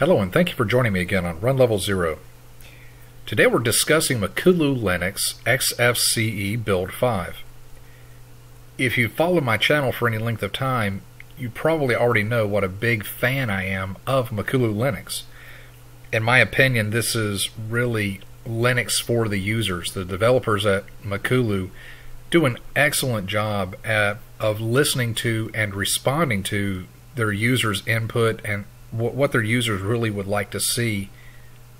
Hello and thank you for joining me again on Run Level Zero. Today we're discussing Makulu Linux XFCE Build 5. If you've followed my channel for any length of time, you probably already know what a big fan I am of Makulu Linux. In my opinion, this is really Linux for the users. The developers at Makulu do an excellent job at, of listening to and responding to their users' input and what, their users really would like to see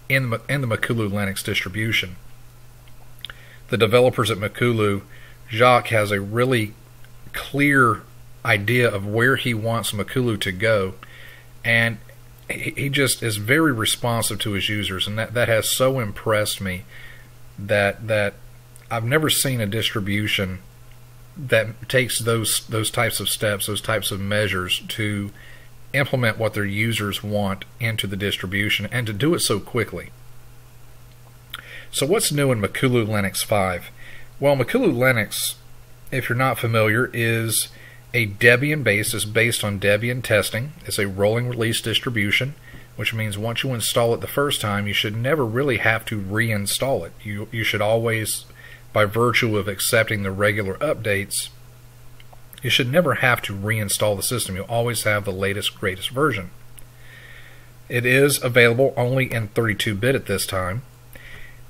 in the, in the Makulu Linux distribution. The developers at Makulu, Jacques has a really clear idea of where he wants Makulu to go, and he, he just is very responsive to his users, and that, that has so impressed me that that I've never seen a distribution that takes those those types of steps, those types of measures to implement what their users want into the distribution and to do it so quickly. So, what's new in Makulu Linux 5? Well, Makulu Linux, if you're not familiar, is a Debian base is based on Debian testing. It's a rolling release distribution, which means once you install it the first time, you should never really have to reinstall it. You you should always, by virtue of accepting the regular updates, you should never have to reinstall the system. You'll always have the latest, greatest version. It is available only in 32 bit at this time.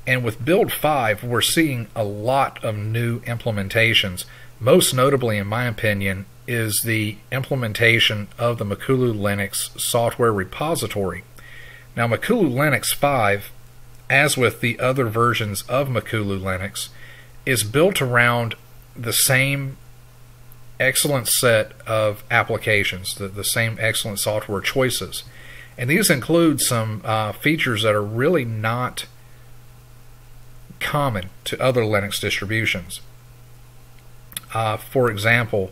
And with Build 5, we're seeing a lot of new implementations. Most notably, in my opinion, is the implementation of the Makulu Linux software repository. Now, Makulu Linux 5, as with the other versions of Makulu Linux, is built around the same excellent set of applications, the, the same excellent software choices. And these include some uh, features that are really not common to other Linux distributions. Uh, for example,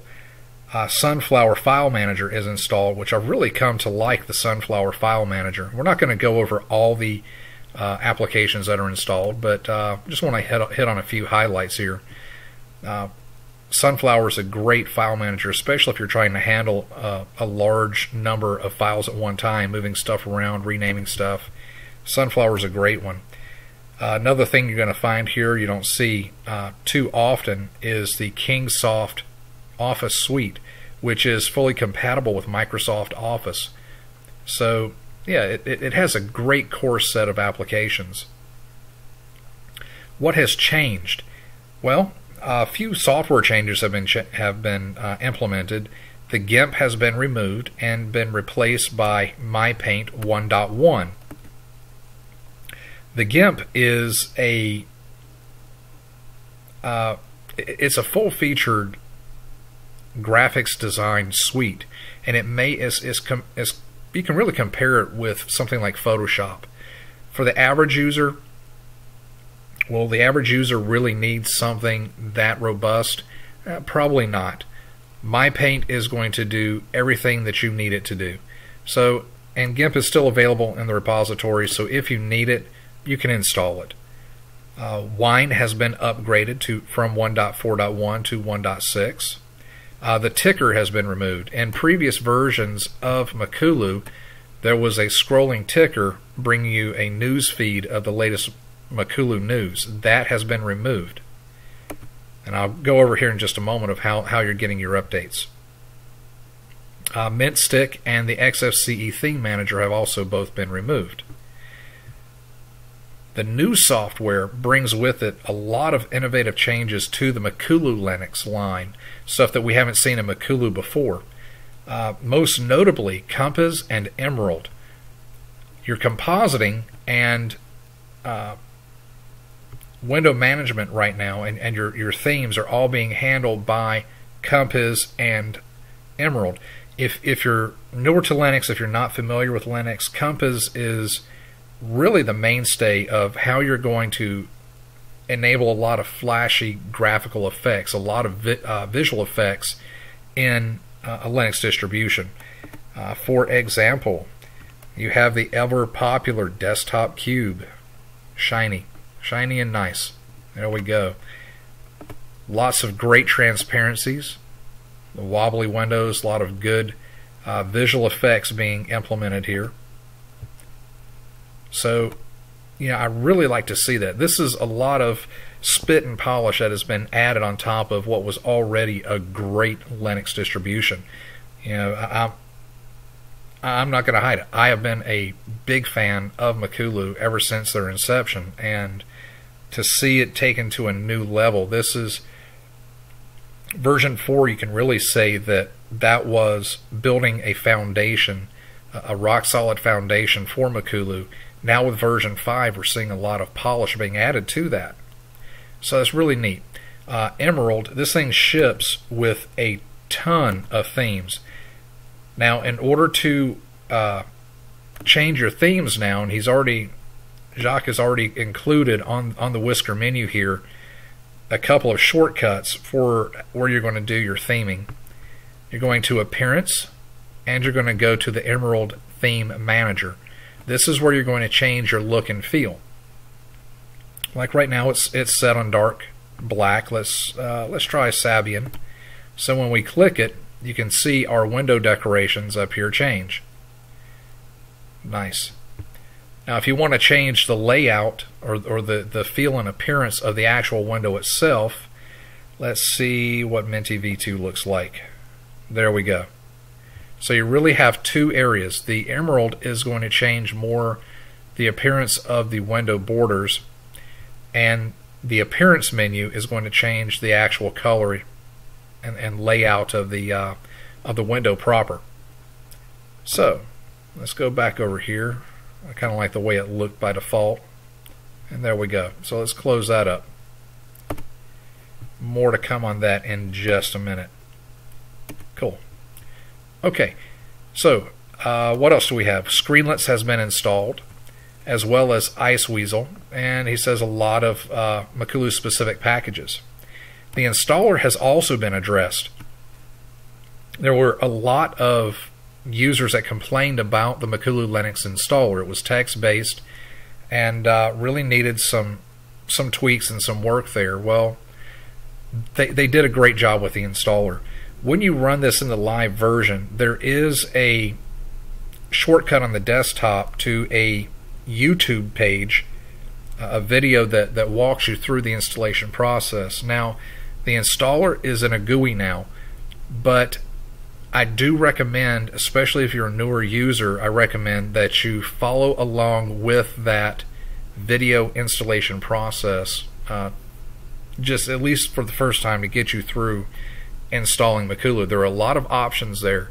uh, Sunflower File Manager is installed, which I've really come to like the Sunflower File Manager. We're not going to go over all the uh, applications that are installed, but uh, just want to hit, hit on a few highlights here. Uh, Sunflower is a great file manager, especially if you're trying to handle uh, a large number of files at one time, moving stuff around, renaming stuff. Sunflower is a great one. Uh, another thing you're going to find here you don't see uh, too often is the Kingsoft Office Suite, which is fully compatible with Microsoft Office. So, yeah, it, it has a great core set of applications. What has changed? Well, a few software changes have been have been uh, implemented. The GIMP has been removed and been replaced by MyPaint 1.1. The GIMP is a uh, it's a full-featured graphics design suite, and it may is is you can really compare it with something like Photoshop. For the average user, Will the average user really need something that robust? Uh, probably not. My Paint is going to do everything that you need it to do. So, and GIMP is still available in the repository, so if you need it, you can install it. Uh, Wine has been upgraded to from 1.4.1 to 1.6. Uh, the ticker has been removed. In previous versions of Makulu, there was a scrolling ticker bringing you a news feed of the latest Makulu News. That has been removed. And I'll go over here in just a moment of how, how you're getting your updates. Uh, Mintstick and the XFCE Theme Manager have also both been removed. The new software brings with it a lot of innovative changes to the Makulu Linux line, stuff that we haven't seen in Makulu before. Uh, most notably, Compiz and Emerald. Your compositing and uh, window management right now and, and your, your themes are all being handled by Compiz and Emerald. If, if you're newer to Linux, if you're not familiar with Linux, Compiz is really the mainstay of how you're going to enable a lot of flashy graphical effects, a lot of vi- uh, visual effects in uh, a Linux distribution. Uh, for example, you have the ever popular desktop cube, shiny shiny and nice. There we go. Lots of great transparencies, the wobbly windows, a lot of good uh, visual effects being implemented here. So, you know, I really like to see that. This is a lot of spit and polish that has been added on top of what was already a great Linux distribution. You know, I, I'm not going to hide it. I have been a big fan of Makulu ever since their inception, and to see it taken to a new level, this is version 4. You can really say that that was building a foundation, a rock solid foundation for Makulu. Now with version 5, we're seeing a lot of polish being added to that. So that's really neat. Uh, Emerald, this thing ships with a ton of themes. Now, in order to uh, change your themes now, and he's already, Jacques has already included on, on the Whisker menu here a couple of shortcuts for where you're going to do your theming. You're going to Appearance, and you're going to go to the Emerald Theme Manager. This is where you're going to change your look and feel. Like right now, it's it's set on dark black. Let's uh, let's try Sabian. So when we click it, you can see our window decorations up here change. Nice. Now, if you want to change the layout or, or the, the feel and appearance of the actual window itself, let's see what Minty V2 looks like. There we go. So you really have two areas. The emerald is going to change more the appearance of the window borders, and the appearance menu is going to change the actual color and, and layout of the uh, of the window proper. So let's go back over here. I kind of like the way it looked by default. And there we go. So let's close that up. More to come on that in just a minute. Cool. Okay, so uh, what else do we have? Screenlets has been installed, as well as Iceweasel, and he says a lot of uh, Makulu specific packages. The installer has also been addressed. There were a lot of users that complained about the Makulu Linux installer. It was text based and uh, really needed some some tweaks and some work there. Well, they they did a great job with the installer. When you run this in the live version, there is a shortcut on the desktop to a YouTube page, a video that, that walks you through the installation process. Now, the installer is in a GUI now, but I do recommend, especially if you're a newer user, I recommend that you follow along with that video installation process, uh, just at least for the first time to get you through installing Makulu. There are a lot of options there,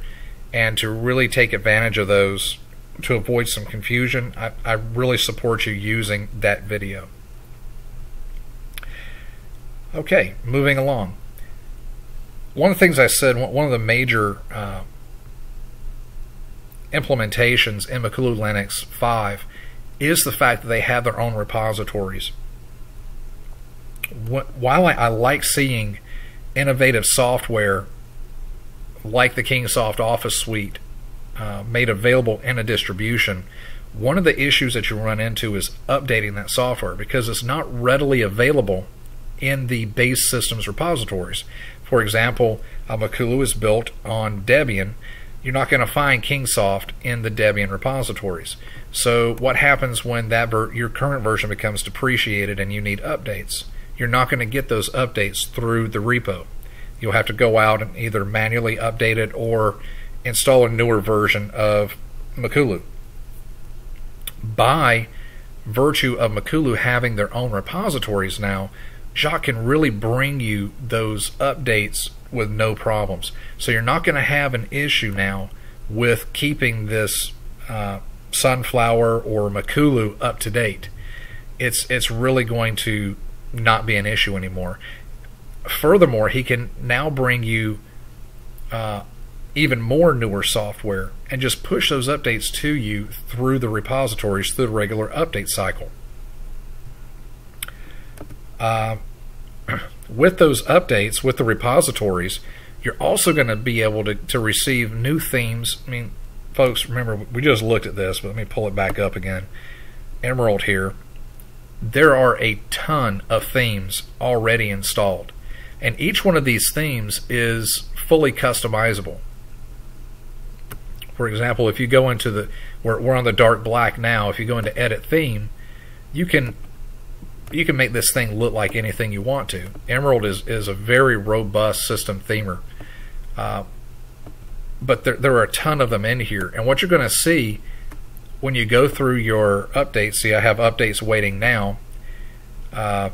and to really take advantage of those to avoid some confusion, I, I really support you using that video. Okay, moving along. One of the things I said, one of the major uh, implementations in Makulu Linux 5 is the fact that they have their own repositories. While I, like seeing innovative software like the Kingsoft Office Suite uh, made available in a distribution, one of the issues that you run into is updating that software because it's not readily available in the base systems repositories. For example, uh, Makulu is built on Debian. You're not going to find Kingsoft in the Debian repositories. So, what happens when that your current version becomes depreciated and you need updates? You're not going to get those updates through the repo. You'll have to go out and either manually update it or install a newer version of Makulu. By virtue of Makulu having their own repositories now, Jacques can really bring you those updates with no problems. So you're not going to have an issue now with keeping this uh, sunflower or Makulu up to date. It's it's really going to not be an issue anymore. Furthermore, he can now bring you uh, even more newer software and just push those updates to you through the repositories through the regular update cycle. Uh, with those updates, with the repositories, you're also going to be able to, to receive new themes. I mean, folks, remember, we just looked at this, but let me pull it back up again. Emerald here. There are a ton of themes already installed, and each one of these themes is fully customizable. For example, if you go into the we're, we're on the dark black now. If you go into edit theme, you can you can make this thing look like anything you want to. Emerald is, is a very robust system themer. Uh, but there, there are a ton of them in here. And what you're going to see when you go through your updates, see, I have updates waiting now. Uh,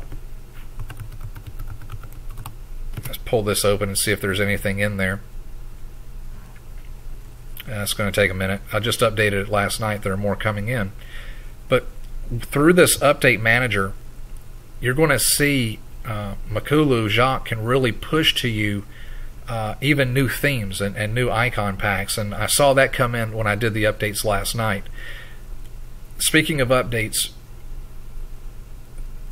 let's pull this open and see if there's anything in there. That's uh, going to take a minute. I just updated it last night. There are more coming in. But through this update manager, you're going to see uh, Makulu Jacques can really push to you uh, even new themes and, and new icon packs. And I saw that come in when I did the updates last night. Speaking of updates,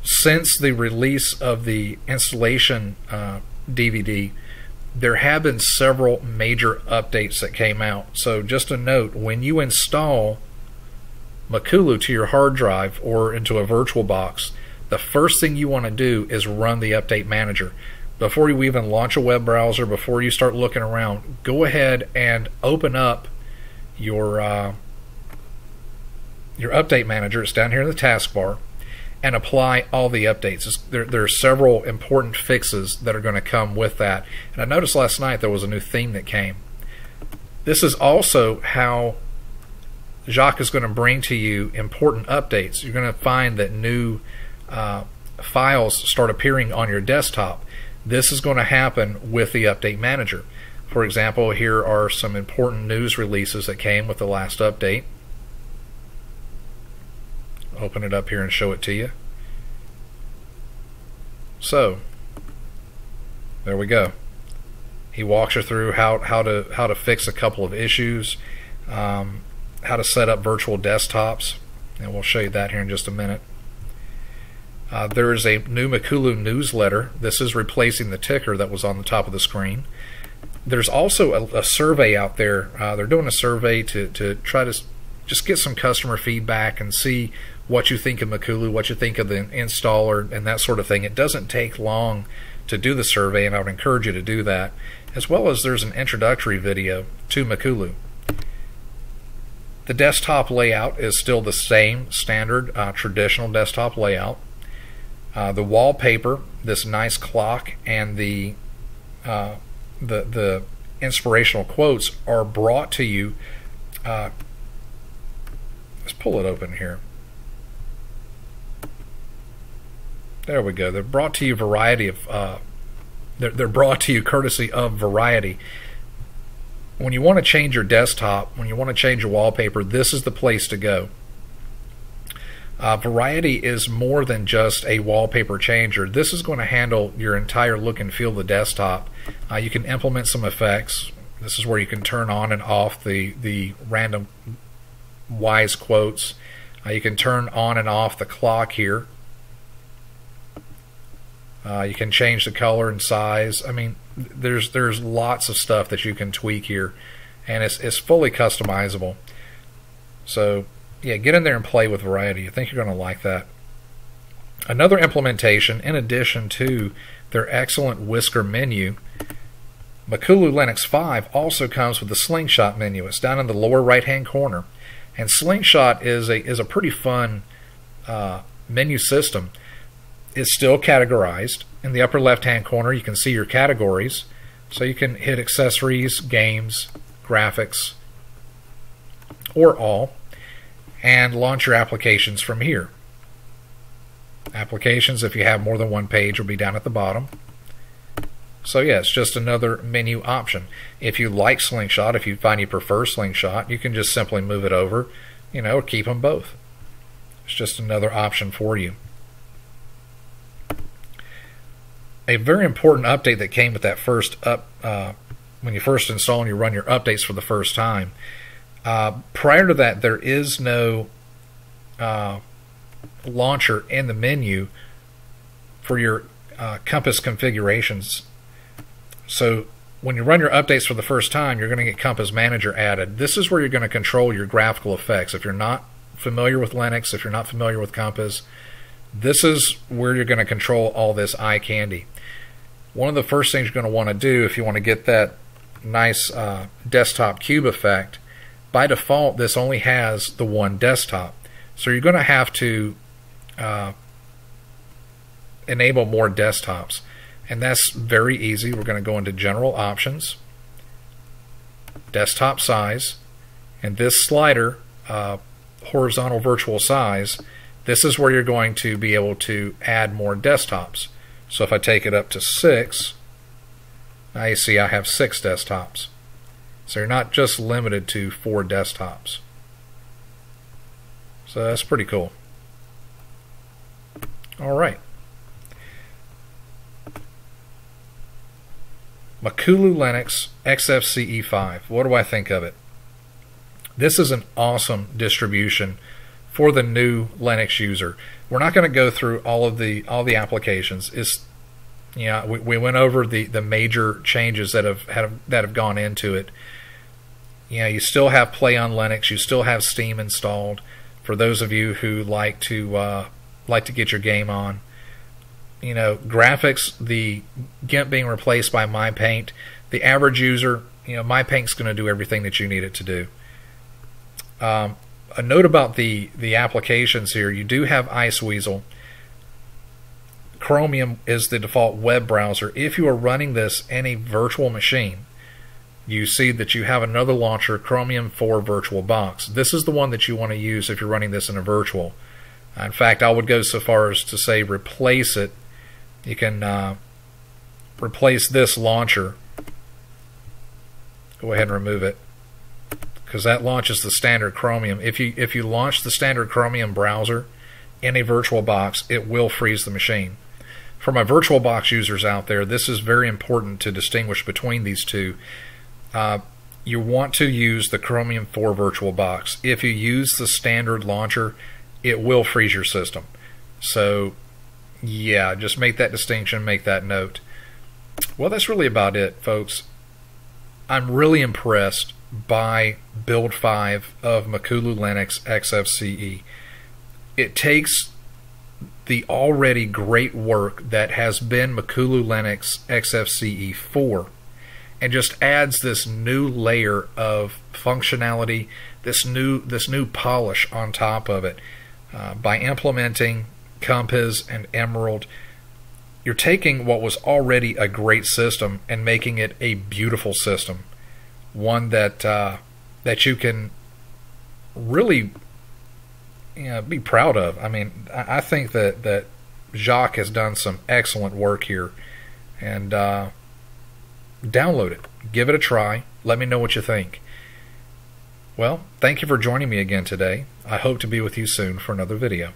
since the release of the installation uh, DVD, there have been several major updates that came out. So, just a note when you install Makulu to your hard drive or into a VirtualBox, the first thing you want to do is run the update manager. Before you even launch a web browser, before you start looking around, go ahead and open up your uh, your update manager. It's down here in the taskbar, and apply all the updates. There, there, are several important fixes that are going to come with that. And I noticed last night there was a new theme that came. This is also how Jacques is going to bring to you important updates. You're going to find that new uh, files start appearing on your desktop. This is going to happen with the Update Manager. For example, here are some important news releases that came with the last update. Open it up here and show it to you. So, there we go. He walks you through how, how to how to fix a couple of issues, um, how to set up virtual desktops, and we'll show you that here in just a minute. Uh, there is a new Makulu newsletter. This is replacing the ticker that was on the top of the screen. There's also a, a survey out there. Uh, they're doing a survey to, to try to just get some customer feedback and see what you think of Makulu, what you think of the installer, and that sort of thing. It doesn't take long to do the survey, and I would encourage you to do that. As well as there's an introductory video to Makulu. The desktop layout is still the same standard uh, traditional desktop layout. Uh, the wallpaper, this nice clock, and the uh, the the inspirational quotes are brought to you. Uh, let's pull it open here. There we go. They're brought to you variety of. Uh, they're, they're brought to you courtesy of Variety. When you want to change your desktop, when you want to change your wallpaper, this is the place to go. Uh, Variety is more than just a wallpaper changer. This is going to handle your entire look and feel of the desktop. Uh, you can implement some effects. This is where you can turn on and off the, the random wise quotes. Uh, you can turn on and off the clock here. Uh, you can change the color and size. I mean, there's there's lots of stuff that you can tweak here, and it's it's fully customizable. So yeah, get in there and play with variety. I think you're going to like that. Another implementation, in addition to their excellent Whisker menu, Makulu Linux 5 also comes with the Slingshot menu. It's down in the lower right hand corner. And Slingshot is a, is a pretty fun uh, menu system. It's still categorized. In the upper left hand corner, you can see your categories. So you can hit accessories, games, graphics, or all and launch your applications from here. Applications, if you have more than one page, will be down at the bottom. So yeah, it's just another menu option. If you like Slingshot, if you find you prefer Slingshot, you can just simply move it over, you know, keep them both. It's just another option for you. A very important update that came with that first up, uh, when you first install and you run your updates for the first time, uh, prior to that, there is no uh, launcher in the menu for your uh, Compiz configurations. So when you run your updates for the first time, you're going to get Compiz Manager added. This is where you're going to control your graphical effects. If you're not familiar with Linux, if you're not familiar with Compiz, this is where you're going to control all this eye candy. One of the first things you're going to want to do if you want to get that nice uh, desktop cube effect by default, this only has the one desktop. So you're going to have to uh, enable more desktops. And that's very easy. We're going to go into General Options, Desktop Size, and this slider, uh, Horizontal Virtual Size, this is where you're going to be able to add more desktops. So if I take it up to 6, now you see I have 6 desktops. So you're not just limited to 4 desktops. So that's pretty cool. All right. Makulu Linux XFCE5. What do I think of it? This is an awesome distribution for the new Linux user. We're not going to go through all of the all the applications. It's yeah, we, we went over the, the major changes that have, have that have gone into it. You you still have Play on Linux, you still have Steam installed. For those of you who like to uh, like to get your game on, you know, graphics, the GIMP being replaced by MyPaint, the average user, you know, MyPaint's going to do everything that you need it to do. Um, a note about the the applications here: you do have Iceweasel. Chromium is the default web browser. If you are running this in a virtual machine, you see that you have another launcher, Chromium 4 VirtualBox. This is the one that you want to use if you're running this in a virtual. In fact, I would go so far as to say replace it. You can uh, replace this launcher. Go ahead and remove it because that launches the standard Chromium. If you if you launch the standard Chromium browser in a VirtualBox, it will freeze the machine for my VirtualBox users out there, this is very important to distinguish between these two. Uh, you want to use the Chromium 4 VirtualBox. If you use the standard launcher, it will freeze your system. So, yeah, just make that distinction, make that note. Well, that's really about it, folks. I'm really impressed by Build 5 of Makulu Linux XFCE. It takes the already great work that has been Makulu Linux XFCE4 and just adds this new layer of functionality, this new this new polish on top of it. Uh, by implementing Compiz and Emerald, you're taking what was already a great system and making it a beautiful system, one that uh, that you can really you know, be proud of. I mean, I, think that that Jacques has done some excellent work here, and uh, download it, give it a try. Let me know what you think. Well, thank you for joining me again today. I hope to be with you soon for another video.